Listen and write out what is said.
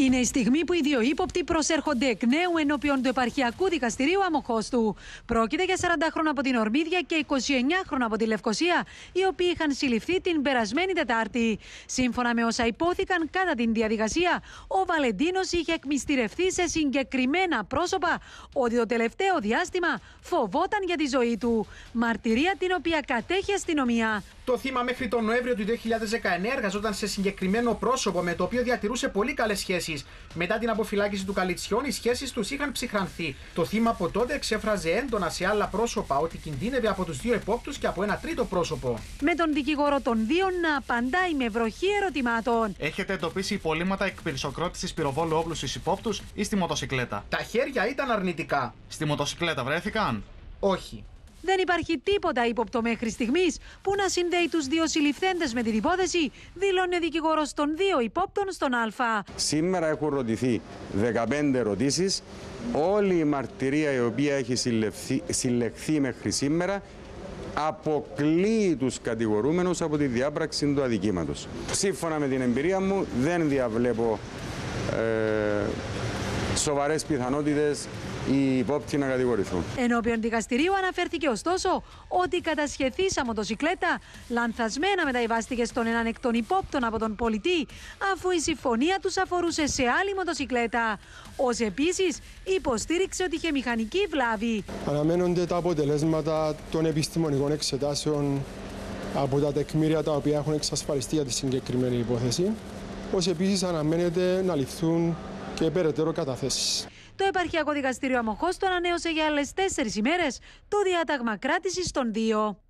Είναι η στιγμή που οι δύο ύποπτοι προσέρχονται εκ νέου ενώπιον του επαρχιακού δικαστηρίου Αμοχώστου. Πρόκειται για 40 χρόνια από την Ορμίδια και 29 χρόνια από τη Λευκοσία, οι οποίοι είχαν συλληφθεί την περασμένη Τετάρτη. Σύμφωνα με όσα υπόθηκαν κατά την διαδικασία, ο Βαλεντίνος είχε εκμυστηρευθεί σε συγκεκριμένα πρόσωπα ότι το τελευταίο διάστημα φοβόταν για τη ζωή του. Μαρτυρία την οποία κατέχει αστυνομία. Το θύμα μέχρι τον Νοέμβριο του 2019 εργαζόταν σε συγκεκριμένο πρόσωπο με το οποίο διατηρούσε πολύ καλές σχέσεις. Μετά την αποφυλάκηση του Καλιτσιών, οι σχέσεις τους είχαν ψυχρανθεί. Το θύμα από τότε εξέφραζε έντονα σε άλλα πρόσωπα ότι κινδύνευε από τους δύο επόπτους και από ένα τρίτο πρόσωπο. Με τον δικηγόρο των δύο να απαντάει με βροχή ερωτημάτων. Έχετε εντοπίσει υπολείμματα εκπυρσοκρότηση πυροβόλου όπλους στους υπόπτους ή στη μοτοσυκλέτα; Τα χέρια ήταν αρνητικά. Στη μοτοσυκλέτα βρέθηκαν; Όχι. Δεν υπάρχει τίποτα ύποπτο μέχρι στιγμής που να συνδέει τους δύο συλληφθέντες με την υπόθεση, δηλώνει ο δικηγόρος των δύο υπόπτων στον Α. Σήμερα έχουν ρωτηθεί 15 ερωτήσεις. Όλη η μαρτυρία η οποία έχει συλλεχθεί, συλλεχθεί μέχρι σήμερα αποκλείει τους κατηγορούμενους από τη διάπραξη του αδικήματος. Σύμφωνα με την εμπειρία μου δεν διαβλέπω ε, σοβαρές πιθανότητες οι υπόπτοι να κατηγορηθούν. Ενώπιον δικαστηρίου αναφέρθηκε ωστόσο ότι η κατασχεθήσα μοτοσυκλέτα λανθασμένα μεταβιβάστηκε στον έναν εκ των υπόπτων από τον πολιτή, αφού η συμφωνία τους αφορούσε σε άλλη μοτοσυκλέτα. Ω επίσης υποστήριξε ότι είχε μηχανική βλάβη. Αναμένονται τα αποτελέσματα των επιστημονικών εξετάσεων από τα τεκμήρια τα οποία έχουν εξασφαλιστεί για τη συγκεκριμένη υπόθεση. Ω επίσης αναμένεται να ληφθούν και περαιτέρω καταθέσεις. Το Επαρχιακό Δικαστήριο Αμοχώστου ανανέωσε για άλλες τέσσερις ημέρες το διάταγμα κράτησης των δύο.